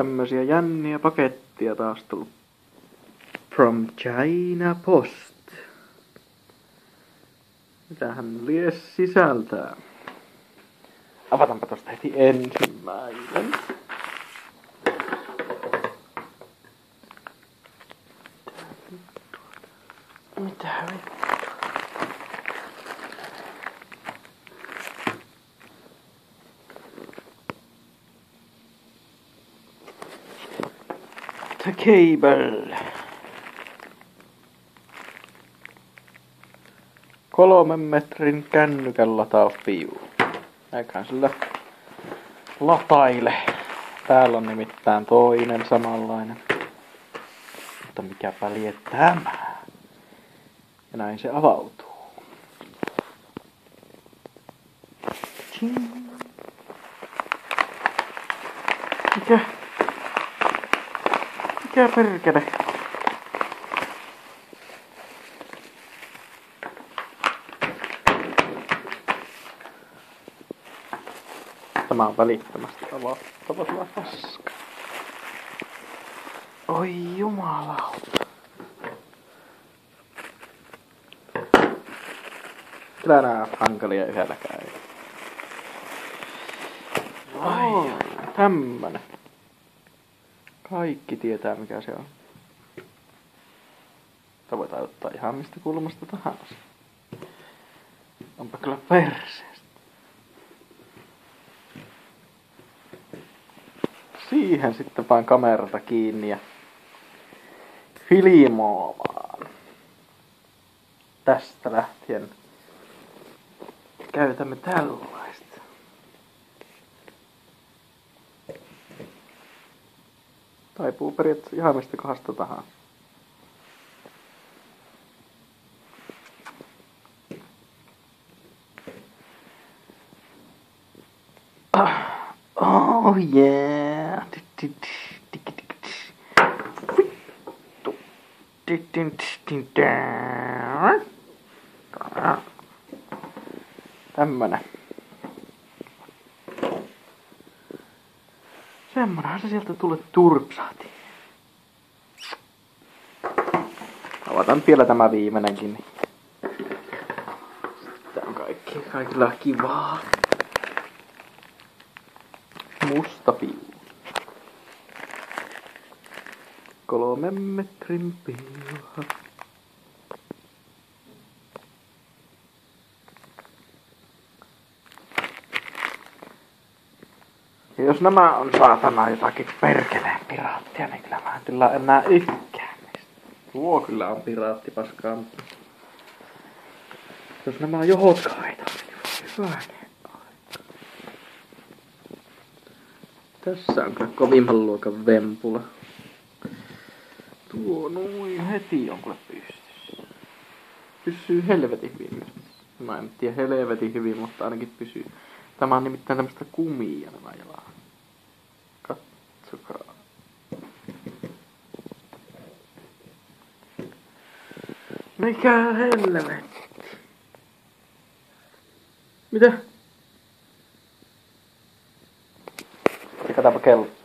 Tämmösiä jänniä pakettia taas tullut. From China Post. Mitähän lies sisältää? Avataanpa tosta heti ensimmäinen. Mitä vittu? The cable. Kolmen metrin kännykän latauspiivu. Eiköhän sillä lataile. Täällä on nimittäin toinen samanlainen. Mutta mikäpä lie tämä? Ja näin se avautuu. Tching. Mikä? Mikä perkele? Tämä on välittömästi avattava tämä paska. Oi jumalauta. Kyllä nää hankalia yhdelläkään. Ai, tämmönen. Kaikki tietää mikä se on. Sitä voi ottaa ihan mistä kulmasta tahansa. Onpa kyllä perseestä. Siihen sitten vain kamerata kiinni ja filmoimaan. Tästä lähtien käytämme tällaista. Taipuu periaatteessa ihan mistä kohdasta tahansa. Ah, Oh yeah. Tämmönen. Semmonenhan se sieltä tulee turpsahti. Avataan vielä tämä viimeinenkin. Niin. Sitten on kaikki, kaikilla kivaa. Musta piu. Kolmen metrin piuha. Ja jos nämä on saatana jotakin perkeleen piraattia, niin kyllä mä en kyllä enää niistä. Tuo kyllä on piraatti paskaa, mutta... Jos nämä on johotkaita, niin voi hyvä Tässä on kyllä kovimman luokan vempula. Tuo noin heti on kyllä pystyssä. Pysyy helvetin hyvin. Mä en tiedä helvetin hyvin, mutta ainakin pysyy. Tämä on nimittäin tämmöistä kumia nämä jalat. Katsokaa. Mikä helvetti? Mitä? Katsotaanpa kello.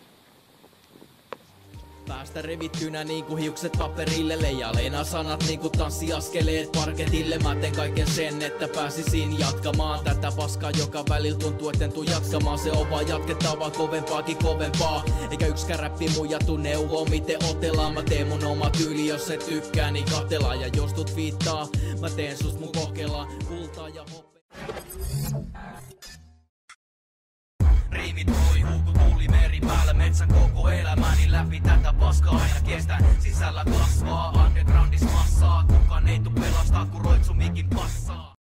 Päästä revittynä niinku hiukset paperille Leijaleina sanat niinku tanssiaskeleet parketille. Mä teen kaiken sen, että pääsisin jatkamaan Tätä paskaa, joka välillä tuntuu, etten tuu jatkamaan. Se on vaan jatkettava kovempaakin kovempaa. Eikä yksikään räppi muija tuu neuvoo miten otellaan. Mä teen mun oma tyyli, jos et tykkää niin katsellaan Ja jos tut viittaa, mä teen sus mun pohkella Kultaa ja hoppea Riimit roihuu kun tuli meri päällä metsän koko elämäni läpi. Tätä paskaa aina kestän sisällä kasvaa. Undergroundis massaa. Kukaan ei tuu pelastaa kun roitsu mikin passaa